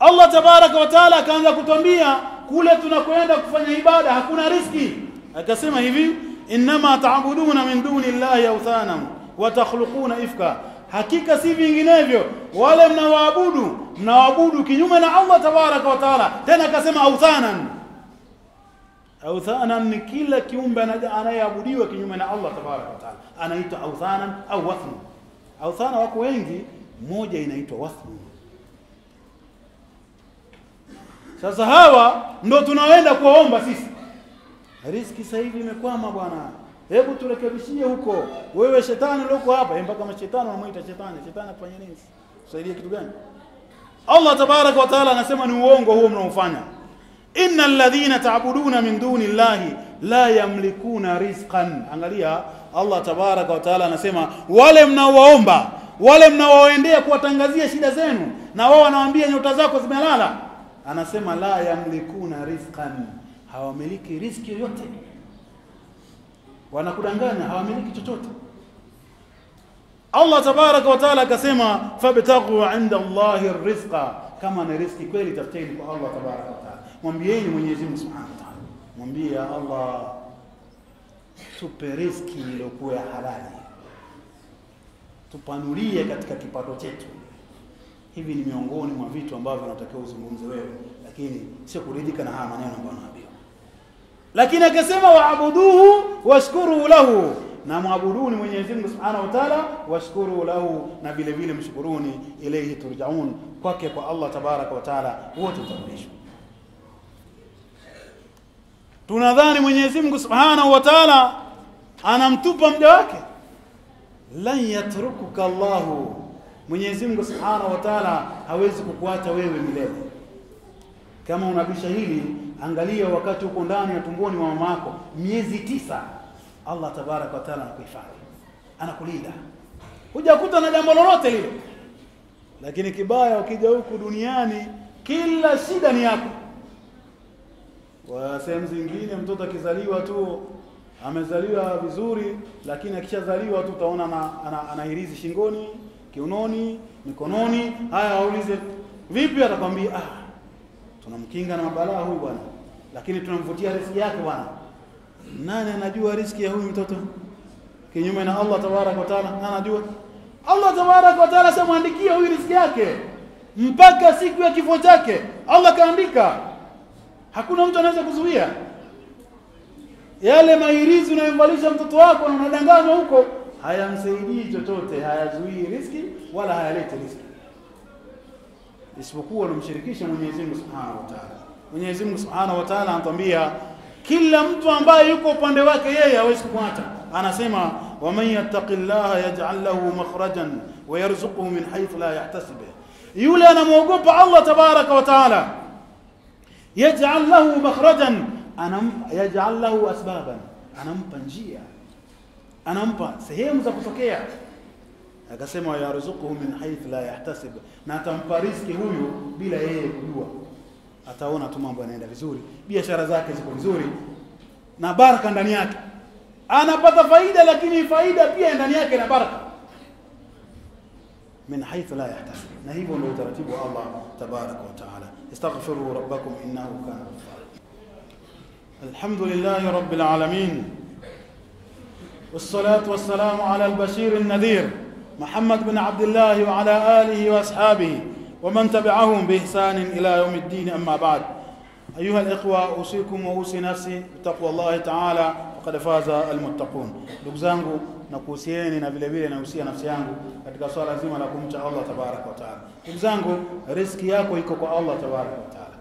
Allah tabaraka wa taala akaanza kutwambia kule tunakwenda kufanya ibada hakuna riski. Akasema hivi innama taabuduna min duni llahi authanan wa takhluquna ifka. Hakika si vinginevyo wale mnaoabudu mnaoabudu kinyume na Allah tabaraka wa taala. Tena akasema authanan authanan ni kila kiumbe anayeabudiwa kinyume na Allah tabaraka wa taala. Anaitwa authanan au wathnu authana wako wengi moja inaitwa wathnu sasa hawa ndo tunaenda kuwaomba sisi. Riski sasa hivi imekwama bwana. Hebu turekebishie huko. Wewe shetani ulioko hapa mpaka mashetani wanamuita shetani. Shetani afanye nini? Tusaidie kitu gani? Allah tabaraka wa taala anasema ni uongo huo mnaofanya. Innal ladhina ta'buduna min duni llahi la yamlikuna rizqan. Angalia Allah tabaraka wa taala anasema wale mnaowaomba wale mnaowaendea kuwatangazia shida zenu na wao wanawaambia nyota zako zimelala anasema la yamlikuna rizqan hawamiliki riziki yoyote. Wanakudanganya hawamiliki chochote. Allah tabaraka wa taala akasema fabtaghu inda Allahi rizqa. Kama ni riziki kweli tafuteni kwa Allah tabaraka wa taala. Mwambieni Mwenyezi Mungu subhanahu wa taala. Mwambie Allah tupe riziki iliyokuwa halali. Tupanulie katika kipato chetu hivi ni miongoni mwa vitu ambavyo unatakiwa uzungumze wewe lakini sio kuridhika na haya maneno ambayo naambiwa. lakini akasema waabuduhu washkuru lahu na mwabuduni Mwenyezi Mungu Subhanahu wa Ta'ala washkuru lahu na vile vile mshukuruni ilayhi turjaun kwake kwa Allah tabaraka wa Ta'ala wote utarudishwa tunadhani Mwenyezi Mungu Subhanahu wa Ta'ala anamtupa mja wake lan yatrukuka Allahu Mwenyezi Mungu Subhanahu wa Ta'ala hawezi kukuacha wewe milele. Kama unabisha hili angalia wakati uko ndani ya tumboni mwa mama yako miezi tisa Allah tabaraka wa taala anakuhifadhi anakulinda. Hujakuta na jambo lolote lile. Lakini kibaya ukija huku duniani kila shida ni yako. Kwa sehemu zingine mtoto akizaliwa tu amezaliwa vizuri lakini akishazaliwa tu utaona ana, ana, ana hirizi shingoni kiunoni mikononi. Haya aulize vipi? Atakwambia ah tunamkinga na mabalaa huyu bwana lakini tunamvutia riziki yake bwana. Nani anajua riziki ya huyu mtoto? Kinyume na Allah tabarak wa taala nani anajua? Allah tabarak wa taala samwandikia huyu riziki yake mpaka siku ya kifo chake. Allah kaandika hakuna mtu anaweza kuzuia. Yale mahirizi unayomvalisha mtoto wako na unadanganywa huko hayamsaidii chochote hayazuii riziki wala hayaleti riziki isipokuwa unamshirikisha Mwenyezi Mungu Subhanahu wa Ta'ala. Mwenyezi Mungu Subhanahu wa Ta'ala anatuambia kila mtu ambaye yuko upande wake yeye hawezi kumwacha. Anasema waman yattaqillaha yaj'al lahu makhrajan wa yarzuquhu min haythu la yahtasib. Yule anamwogopa Allah tabaraka wa Ta'ala yaj'al lahu makhrajan anam yaj'al lahu asbaban anampa njia anampa sehemu za kutokea. Akasema yarzuquhu min haythu la yahtasib. Na atampa riziki huyu bila yeye kujua. Ataona tu mambo yanaenda vizuri biashara zake ziko vizuri na baraka ndani yake. Anapata faida lakini faida pia ndani yake na baraka. Min haithu la yahtasib. Na hivyo ndio utaratibu wa Allah tabaraka wa taala. Rabbakum innahu kana ghaffara alhamdulillahi rabbil alamin والصلاة والسلام على البشير النذير محمد بن عبد الله وعلى آله وأصحابه ومن تبعهم بإحسان إلى يوم الدين أما بعد أيها الإخوة أوصيكم وأوصي نفسي بتقوى الله تعالى وقد فاز المتقون ndugu zangu nakuhusieni na vile vile nahusia nafsi yangu katika swala zima la kumcha Allah tabaraka wa taala ndugu zangu riski yako iko kwa Allah tabaraka wa taala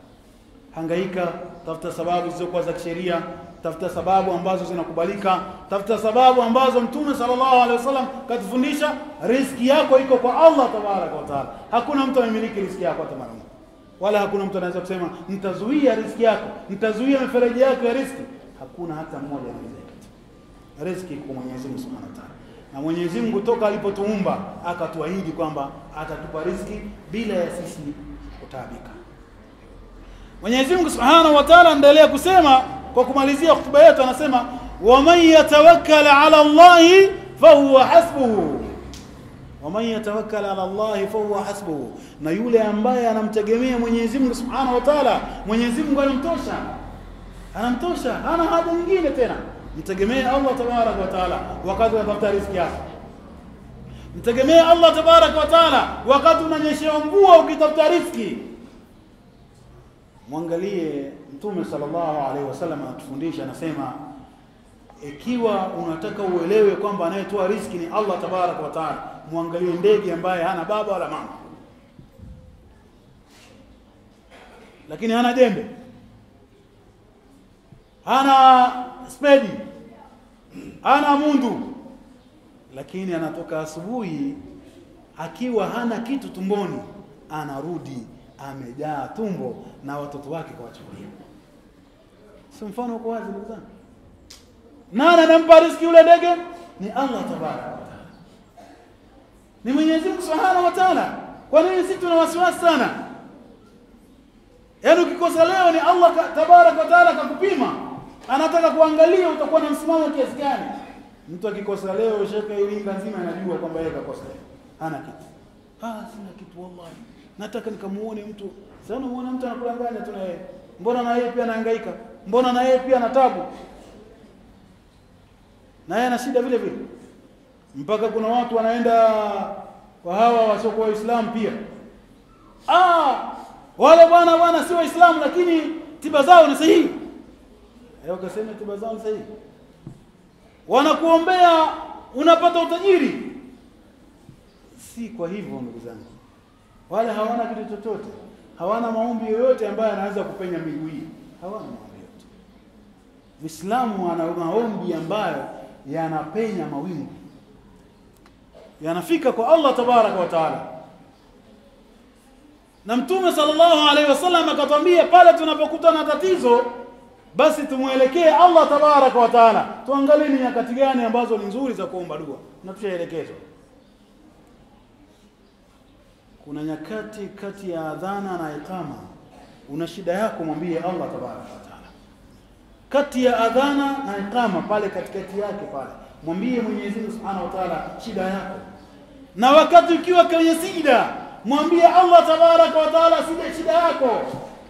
hangaika tafuta sababu zisizokuwa za kisheria tafuta sababu ambazo zinakubalika. Tafuta sababu ambazo mtume sallallahu alaihi wasallam katufundisha. Riski yako iko kwa Allah tabaraka wa taala. Hakuna mtu amemiliki riski yako hata mara moja. Wala hakuna mtu anaweza kusema nitazuia riski yako nitazuia mifereji yako ya riski hakuna hata mmoja anaweza. Riski kwa Mwenyezi Mungu Subhanahu wa Ta'ala. Na Mwenyezi Mungu toka alipotuumba akatuahidi kwamba atatupa riski bila ya sisi kutaabika. Mwenyezi Mungu Subhanahu wa Ta'ala endelea kusema kwa kumalizia hotuba yetu anasema waman yatawakkal ala llahi fahuwa hasbuhu. Waman yatawakkal ala llahi fahuwa hasbuhu, na yule ambaye anamtegemea Mwenyezi Mungu Subhanahu wa Ta'ala, Mwenyezi Mungu anamtosha, anamtosha, hana haja nyingine tena. Mtegemee Allah tabaraka wa taala wakati unatafuta riziki yako, mtegemee Allah tabaraka wa taala wakati unanyeshewa mvua ukitafuta riziki. Mwangalie Mtume sallallahu alaihi wasallam anatufundisha, anasema ikiwa unataka uelewe kwamba anayetoa riziki ni Allah tabaraka wa taala, mwangalie ndege ambaye hana baba wala mama, lakini hana jembe, hana spedi, hana mundu, lakini anatoka asubuhi akiwa hana kitu tumboni, anarudi amejaa tumbo na watoto wake kwa kawachukulia. Si mfano uko wazi, ndugu zangu? Nani anampa riziki yule ndege? Ni Allah tabaraka wa taala, ni Mwenyezi Mungu subhanahu wa taala. Kwa nini sisi tuna wasiwasi sana? Yaani ukikosa leo ni Allah tabaraka wa taala kakupima, anataka kuangalia utakuwa na msimamo kiasi gani. Mtu akikosa leo, shekhe Iringa nzima anajua kwamba yeye kakosa hana kitu. Ah, sina kitu wallahi, nataka nikamuone mtu. Sasa unamuona mtu anakulanganya tu na yeye, mbona na yeye pia anahangaika, mbona na yeye pia ana tabu na yeye ana shida vile vile, mpaka kuna watu wanaenda kwa hawa wasiokuwa Waislamu pia. Ah, wale bwana bwana si Waislamu lakini tiba zao ni sahihi. Leo kasema tiba zao ni sahihi, wanakuombea unapata utajiri. Si kwa hivyo ndugu zangu, wale hawana kitu chochote, hawana maombi yoyote ambayo anaweza kupenya miguu hii, hawana. Muislamu ana maombi ambayo yanapenya mawingu yanafika kwa Allah tabaraka wa taala. Na Mtume sallallahu alaihi wasallam akatwambia pale tunapokutana tatizo, basi tumwelekee Allah tabaraka wa taala. Tuangalie ni nyakati gani ambazo ni nzuri za kuomba dua, na tushaelekezwa kuna nyakati kati ya adhana na iqama, una shida yako, mwambie Allah tabaraka wa taala kati ya adhana na ikama pale katikati yake pale, mwambie Mwenyezi Mungu Subhanahu wa Ta'ala shida yako. Na wakati ukiwa kwenye sijida, mwambie Allah Tabaraka wa Ta'ala sida shida yako.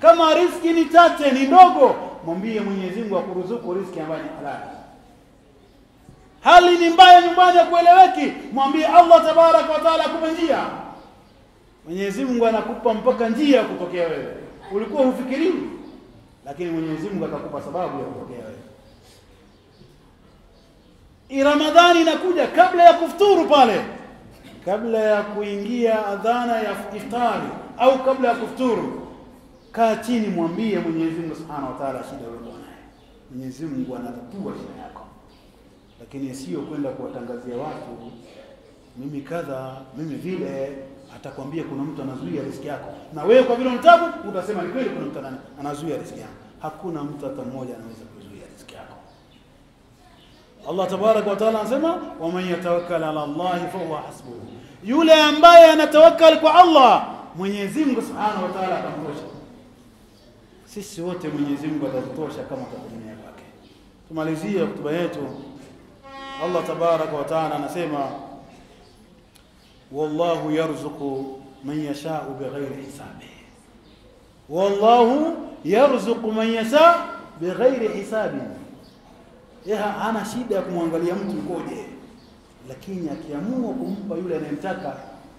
Kama riziki ni chache ni ndogo, mwambie Mwenyezi Mungu akuruzuku riziki ambayo ni halali. Hali ni mbaya nyumbani ya kueleweki, mwambie Allah Tabaraka wa Ta'ala akupe njia. Mwenyezi Mungu anakupa mpaka njia ya kutokea wewe, ulikuwa hufikirii lakini Mwenyezi Mungu atakupa sababu ya kutokea wewe. Ramadhani inakuja kabla ya kufuturu pale, kabla ya kuingia adhana ya iftari au kabla ya kufuturu, kaa chini, mwambie Mwenyezi Mungu Subhanahu wa Ta'ala shida naye. Mwenyezi Mungu anatatua shida yako, lakini sio kwenda kuwatangazia watu mimi kadha, mimi vile atakwambia kuna mtu anazuia riziki yako, na wewe kwa vile unatabu utasema ni kweli, kuna mtu anazuia riziki yako. Hakuna mtu hata mmoja anaweza kuzuia riziki yako. Allah tabaraka wa taala anasema, waman yatawakkal ala Allahi fahuwa hasbuhu, yule ambaye anatawakkal kwa Allah, Mwenyezi Mungu subhanahu wa taala atamtosha. Sisi wote Mwenyezi Mungu atatutosha kama tutategemea kwake. Tumalizie hotuba yetu. Allah tabaraka wa taala anasema wallahu yarzuqu man yashau bighairi hisabi, wallahu yarzuqu man yasha bighairi hisabi. Yeye hana shida ya kumwangalia mtu mkoje, lakini akiamua kumpa yule anayemtaka,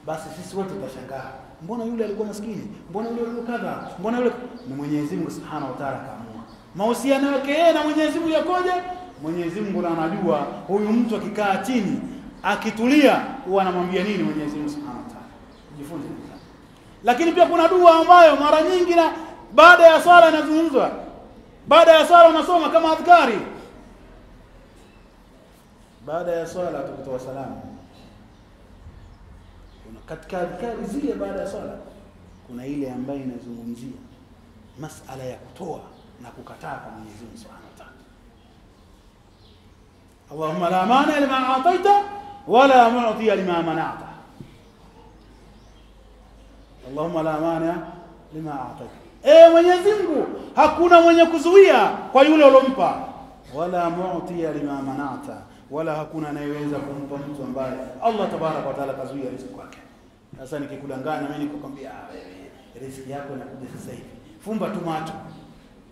basi sisi wote tutashangaa, mbona yule alikuwa maskini, mbona yule alikuwa kadha, mbona yule. Ni Mwenyezi Mungu Subhanahu wa Ta'ala kaamua. Mahusiano yake yeye na Mwenyezi Mungu yakoje? Mwenyezi Mungu anajua huyu mtu akikaa chini akitulia huwa anamwambia nini Mwenyezi Mungu Subhanahu wa Ta'ala. Jifunze. Lakini pia kuna dua ambayo mara nyingi na baada ya swala inazungumzwa. Baada ya swala unasoma kama adhkari. Baada ya swala tukitoa salamu. Kuna katika adhkari zile baada ya swala kuna ile ambayo inazungumzia masala ya kutoa na kukataa kwa Mwenyezi Mungu Subhanahu wa Ta'ala. Allahumma la mani lima ataita wala mu'tiya lima mana'ta. Allahumma la mani lima ataita. e Mwenyezi Mungu hakuna mwenye kuzuia kwa yule ulompa, wala mu'tiya lima mana'ta, wala hakuna anayeweza kumpa mtu ambaye Allah tabaraka wa taala kazuia riziki kwake. Sasa nikikudanganya mimi nikakwambia ah, wewe riziki yako inakuja sasa hivi, fumba tu macho,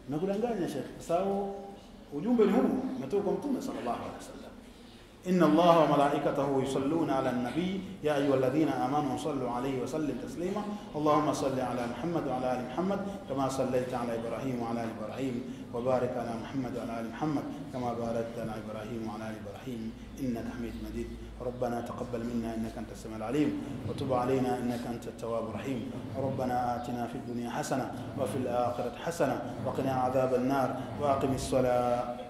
nakudanganya shekhi, kwa sababu ujumbe ni huu, umetoka kwa Mtume sallallahu alaihi wasallam. إن الله وملائكته يصلون على النبي. يا أيها الذين آمنوا صلوا عليه وسلم تسليما. اللهم صل على محمد وعلى آل محمد كما صليت على إبراهيم وعلى آل إبراهيم وبارك على محمد وعلى آل محمد كما باركت على إبراهيم وعلى آل إبراهيم. إنك حميد مجيد. ربنا تقبل منا إنك أنت السميع العليم. وتب علينا إنك أنت التواب الرحيم. ربنا آتنا في الدنيا حسنة وفي الآخرة حسنة وقنا عذاب النار. وأقم الصلاة.